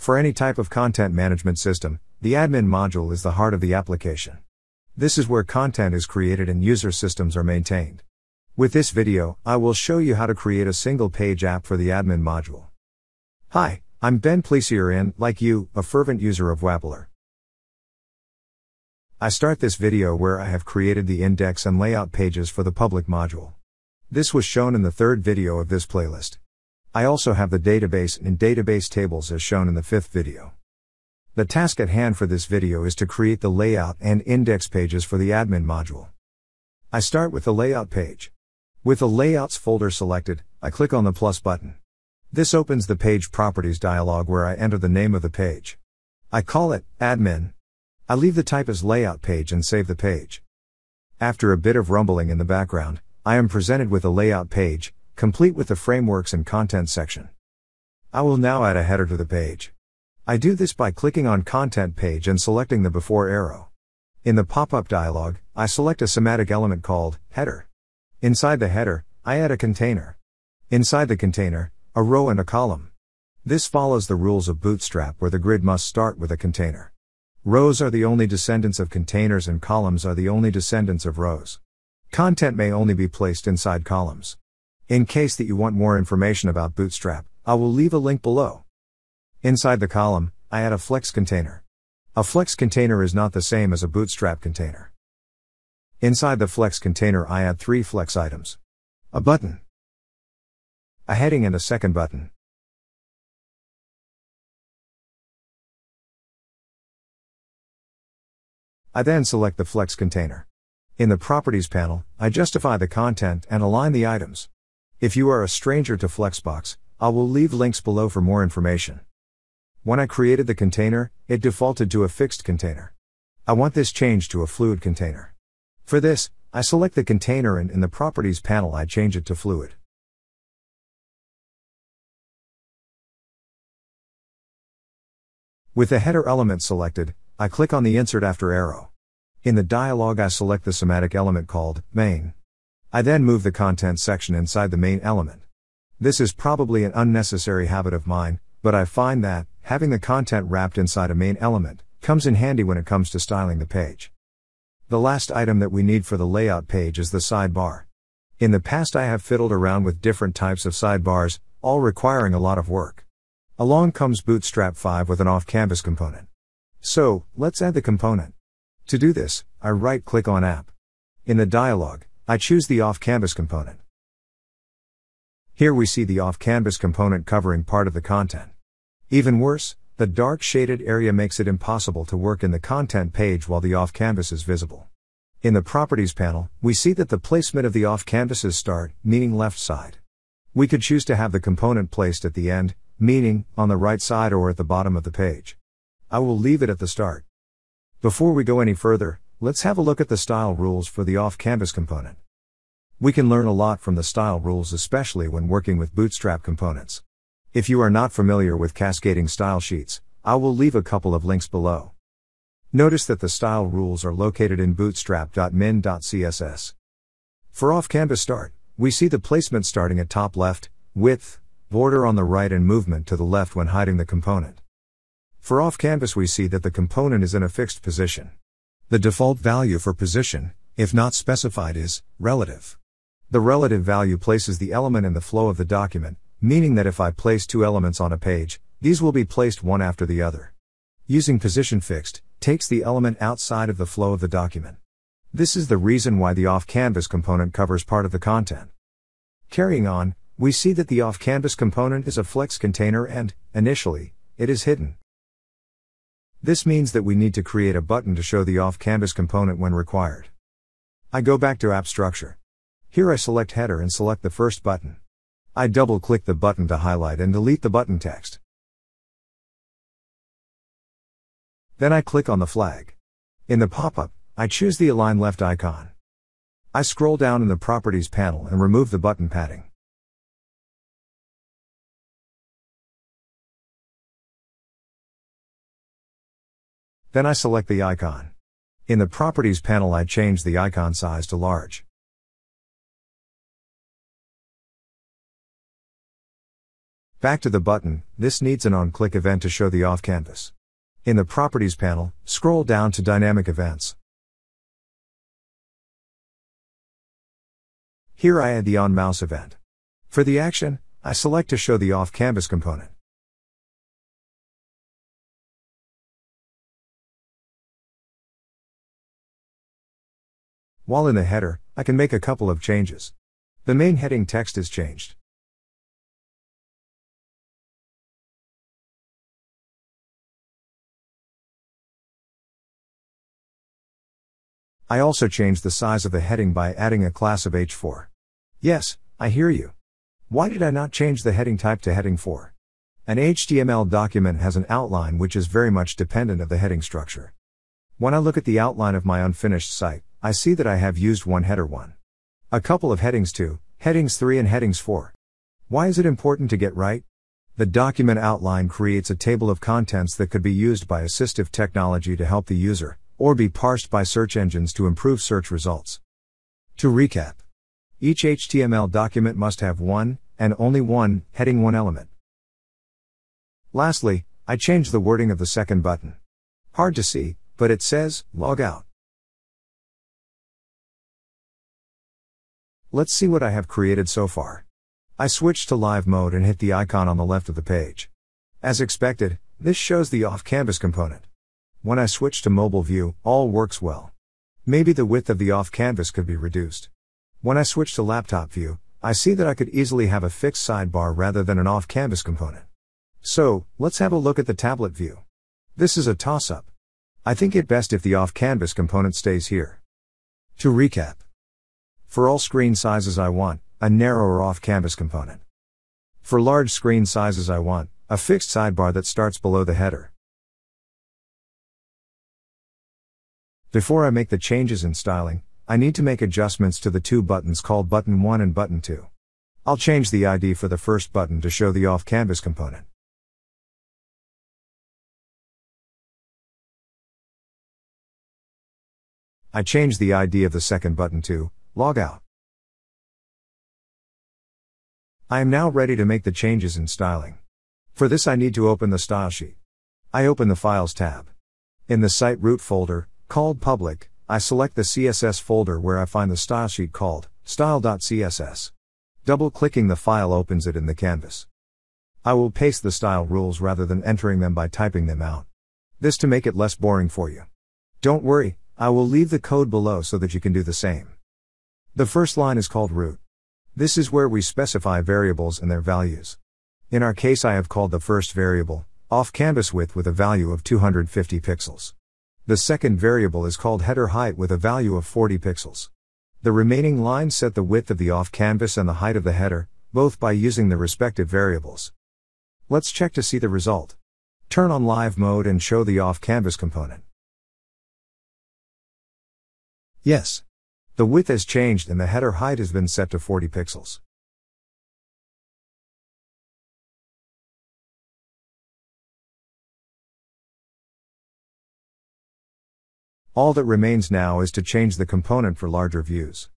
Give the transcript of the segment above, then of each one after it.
For any type of content management system, the admin module is the heart of the application. This is where content is created and user systems are maintained. With this video, I will show you how to create a single page app for the admin module. Hi, I'm Ben Pleysier and, like you, a fervent user of Wappler. I start this video where I have created the index and layout pages for the public module. This was shown in the third video of this playlist. I also have the database and database tables as shown in the fifth video. The task at hand for this video is to create the layout and index pages for the admin module. I start with the layout page. With the layouts folder selected, I click on the plus button. This opens the page properties dialog where I enter the name of the page. I call it admin I leave the type as layout page and save the page. After a bit of rumbling in the background, I am presented with a layout page, complete with the frameworks and content section. I will now add a header to the page. I do this by clicking on content page and selecting the before arrow. In the pop-up dialog, I select a semantic element called header. Inside the header, I add a container. Inside the container, a row and a column. This follows the rules of Bootstrap where the grid must start with a container. Rows are the only descendants of containers and columns are the only descendants of rows. Content may only be placed inside columns. In case that you want more information about Bootstrap, I will leave a link below. Inside the column, I add a flex container. A flex container is not the same as a Bootstrap container. Inside the flex container, I add three flex items a button, a heading, and a second button. I then select the Flex container. In the Properties panel, I justify the content and align the items. If you are a stranger to Flexbox, I will leave links below for more information. When I created the container, it defaulted to a fixed container. I want this changed to a fluid container. For this, I select the container and in the Properties panel I change it to fluid. With the header element selected, I click on the insert after arrow. In the dialog I select the semantic element called main. I then move the content section inside the main element. This is probably an unnecessary habit of mine, but I find that, having the content wrapped inside a main element, comes in handy when it comes to styling the page. The last item that we need for the layout page is the sidebar. In the past I have fiddled around with different types of sidebars, all requiring a lot of work. Along comes Bootstrap 5 with an off-canvas component. So, let's add the component. To do this, I right click on App. In the dialog, I choose the off canvas component. Here we see the off canvas component covering part of the content. Even worse, the dark shaded area makes it impossible to work in the content page while the off canvas is visible. In the Properties panel, we see that the placement of the off canvas is start, meaning left side. We could choose to have the component placed at the end, meaning on the right side or at the bottom of the page. I will leave it at the start. Before we go any further, let's have a look at the style rules for the off-canvas component. We can learn a lot from the style rules especially when working with Bootstrap components. If you are not familiar with cascading style sheets, I will leave a couple of links below. Notice that the style rules are located in bootstrap.min.css. For off-canvas start, we see the placement starting at top left, width, border on the right and movement to the left when hiding the component. For off canvas we see that the component is in a fixed position. The default value for position, if not specified is, relative. The relative value places the element in the flow of the document, meaning that if I place two elements on a page, these will be placed one after the other. Using position fixed, takes the element outside of the flow of the document. This is the reason why the off-canvas component covers part of the content. Carrying on, we see that the off-canvas component is a flex container and, initially, it is hidden. This means that we need to create a button to show the off-canvas component when required. I go back to App Structure. Here I select Header and select the first button. I double-click the button to highlight and delete the button text. Then I click on the flag. In the pop-up, I choose the Align Left icon. I scroll down in the Properties panel and remove the button padding. Then I select the icon. In the Properties panel I change the icon size to large. Back to the button, this needs an on-click event to show the off canvas. In the Properties panel, scroll down to Dynamic Events. Here I add the on-mouse event. For the action, I select to show the off-canvas component. While in the header, I can make a couple of changes. The main heading text is changed. I also changed the size of the heading by adding a class of H4. Yes, I hear you. Why did I not change the heading type to heading 4? An HTML document has an outline which is very much dependent of the heading structure. When I look at the outline of my unfinished site, I see that I have used one header 1. A couple of headings 2, headings 3 and headings 4. Why is it important to get right? The document outline creates a table of contents that could be used by assistive technology to help the user, or be parsed by search engines to improve search results. To recap, each HTML document must have one, and only one, heading 1 element. Lastly, I changed the wording of the second button. Hard to see, but it says, log out. Let's see what I have created so far. I switched to live mode and hit the icon on the left of the page. As expected, this shows the off-canvas component. When I switch to mobile view, all works well. Maybe the width of the off canvas could be reduced. When I switch to laptop view, I see that I could easily have a fixed sidebar rather than an off canvas component. So, let's have a look at the tablet view. This is a toss up. I think it best if the off canvas component stays here. To recap. For all screen sizes I want, a narrower off canvas component. For large screen sizes I want, a fixed sidebar that starts below the header. Before I make the changes in styling, I need to make adjustments to the two buttons called button 1 and button 2. I'll change the ID for the first button to show the off-canvas component. I change the ID of the second button to log out. I am now ready to make the changes in styling. For this I need to open the style sheet. I open the Files tab. In the Site Root folder, Called public, I select the CSS folder where I find the style sheet called style.css. Double clicking the file opens it in the canvas. I will paste the style rules rather than entering them by typing them out. This to make it less boring for you. Don't worry, I will leave the code below so that you can do the same. The first line is called root. This is where we specify variables and their values. In our case, I have called the first variable off canvas width with a value of 250 pixels. The second variable is called header height with a value of 40 pixels. The remaining lines set the width of the off canvas and the height of the header, both by using the respective variables. Let's check to see the result. Turn on live mode and show the off canvas component. Yes. The width has changed and the header height has been set to 40 pixels. All that remains now is to change the component for larger views.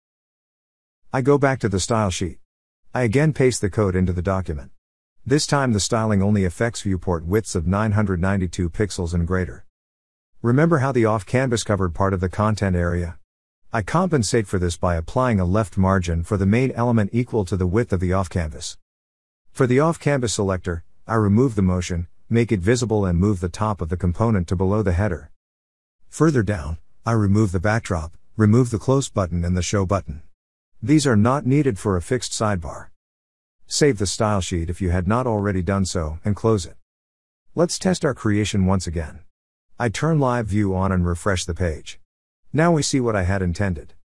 I go back to the style sheet. I again paste the code into the document. This time the styling only affects viewport widths of 992 pixels and greater. Remember how the off-canvas covered part of the content area? I compensate for this by applying a left margin for the main element equal to the width of the off-canvas. For the off-canvas selector, I remove the motion, make it visible and move the top of the component to below the header. Further down, I remove the backdrop, remove the close button and the show button. These are not needed for a fixed sidebar. Save the style sheet if you had not already done so, and close it. Let's test our creation once again. I turn live view on and refresh the page. Now we see what I had intended.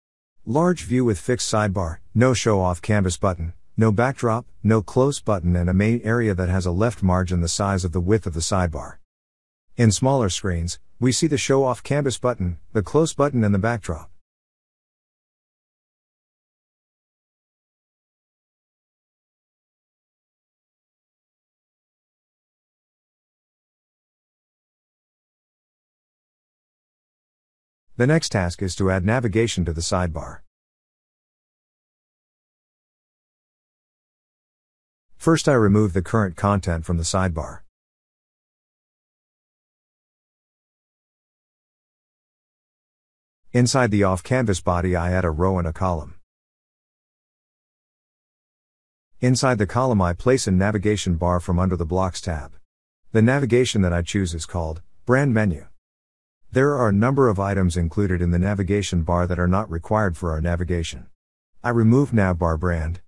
Large view with fixed sidebar, no show off canvas button, no backdrop, no close button and a main area that has a left margin the size of the width of the sidebar. In smaller screens, we see the show off canvas button, the close button and the backdrop. The next task is to add navigation to the sidebar. First I remove the current content from the sidebar. Inside the off-canvas body I add a row and a column. Inside the column I place a navigation bar from under the Blocks tab. The navigation that I choose is called Brand Menu. There are a number of items included in the navigation bar that are not required for our navigation. I remove Navbar brand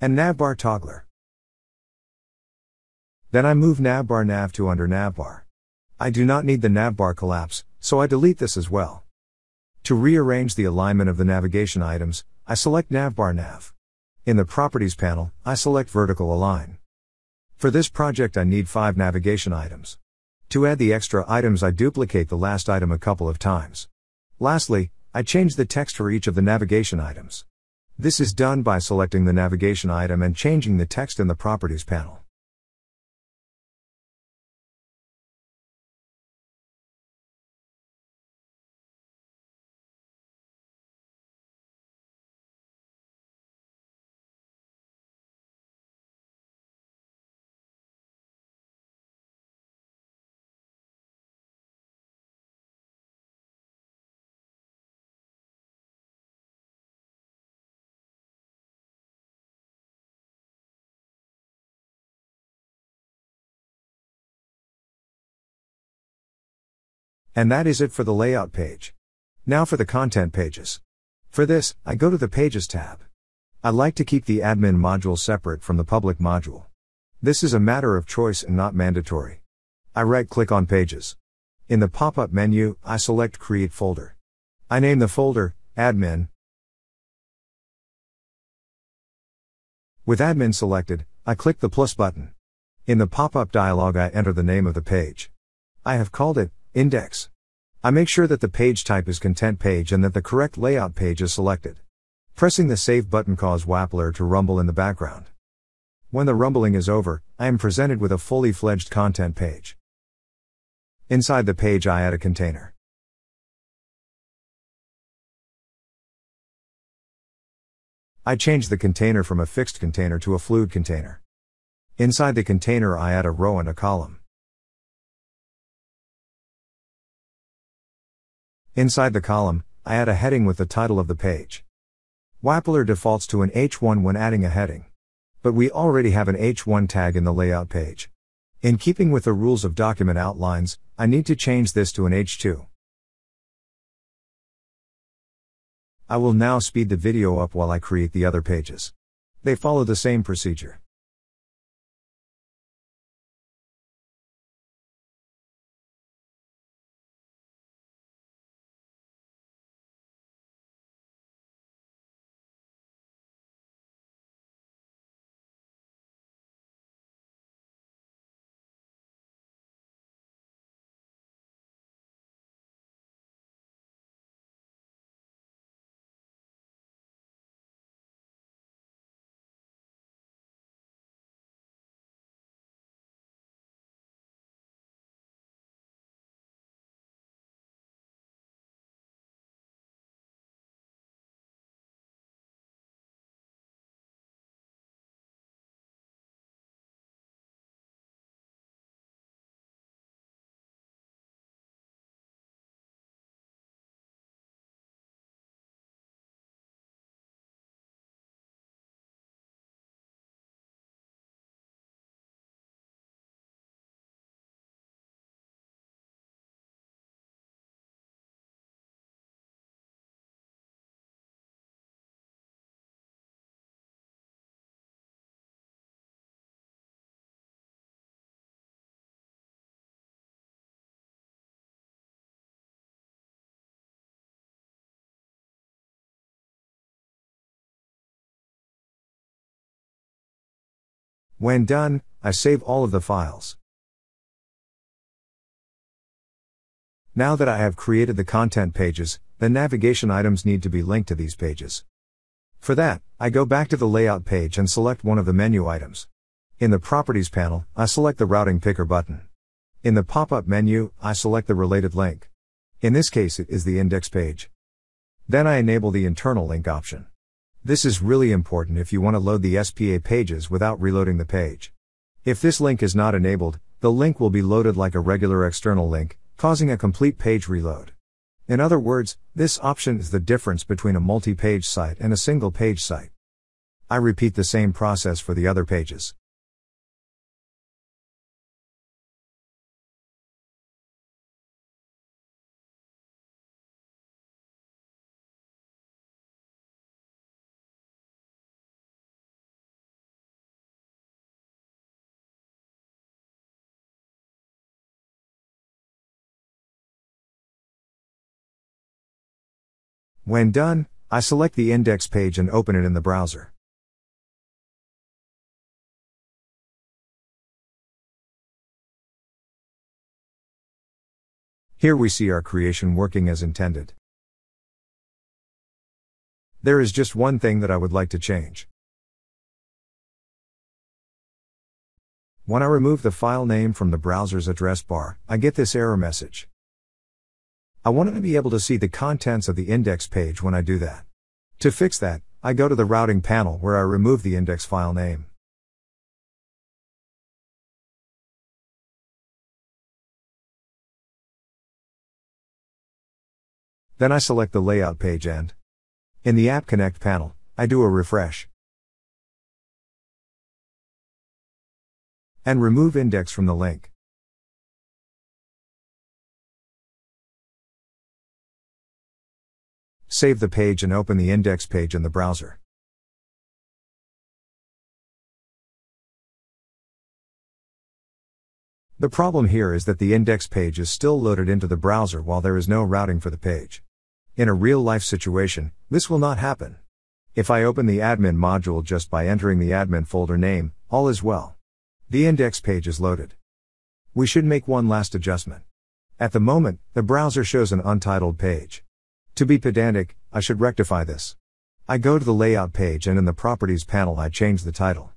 and Navbar toggler. Then I move Navbar nav to under Navbar. I do not need the Navbar collapse, so I delete this as well. To rearrange the alignment of the navigation items, I select Navbar Nav. In the Properties panel, I select Vertical Align. For this project I need 5 navigation items. To add the extra items I duplicate the last item a couple of times. Lastly, I change the text for each of the navigation items. This is done by selecting the navigation item and changing the text in the Properties panel. And that is it for the layout page. Now for the content pages. For this, I go to the Pages tab. I like to keep the admin module separate from the public module. This is a matter of choice and not mandatory. I right click on Pages. In the pop up menu, I select Create Folder. I name the folder Admin. With Admin selected, I click the plus button. In the pop up dialog, I enter the name of the page. I have called it Index. I make sure that the page type is content page and that the correct layout page is selected. Pressing the save button cause Wappler to rumble in the background. When the rumbling is over, I am presented with a fully fledged content page. Inside the page I add a container. I change the container from a fixed container to a fluid container. Inside the container I add a row and a column. Inside the column, I add a heading with the title of the page. Wappler defaults to an H1 when adding a heading. But we already have an H1 tag in the layout page. In keeping with the rules of document outlines, I need to change this to an H2. I will now speed the video up while I create the other pages. They follow the same procedure. When done, I save all of the files. Now that I have created the content pages, the navigation items need to be linked to these pages. For that, I go back to the layout page and select one of the menu items. In the Properties panel, I select the Routing Picker button. In the pop-up menu, I select the related link. In this case it is the index page. Then I enable the internal link option. This is really important if you want to load the SPA pages without reloading the page. If this link is not enabled, the link will be loaded like a regular external link, causing a complete page reload. In other words, this option is the difference between a multi-page site and a single page site. I repeat the same process for the other pages. When done, I select the index page and open it in the browser. Here we see our creation working as intended. There is just one thing that I would like to change. When I remove the file name from the browser's address bar, I get this error message. I want to be able to see the contents of the index page when I do that. To fix that, I go to the routing panel where I remove the index file name. Then I select the layout page and in the App Connect panel, I do a refresh. And remove index from the link. Save the page and open the index page in the browser. The problem here is that the index page is still loaded into the browser while there is no routing for the page. In a real life situation, this will not happen. If I open the admin module just by entering the admin folder name, all is well. The index page is loaded. We should make one last adjustment. At the moment, the browser shows an untitled page. To be pedantic, I should rectify this. I go to the layout page and in the properties panel I change the title.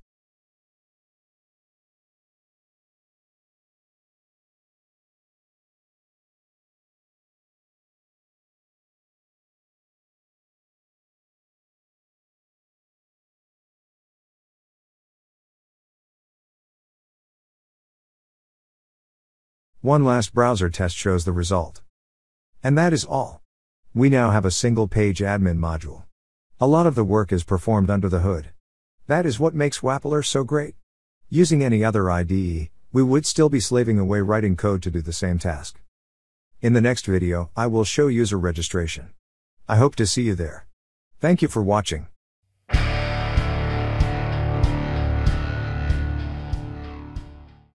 One last browser test shows the result. And that is all. We now have a single page admin module. A lot of the work is performed under the hood. That is what makes Wappler so great. Using any other IDE, we would still be slaving away writing code to do the same task. In the next video, I will show user registration. I hope to see you there. Thank you for watching.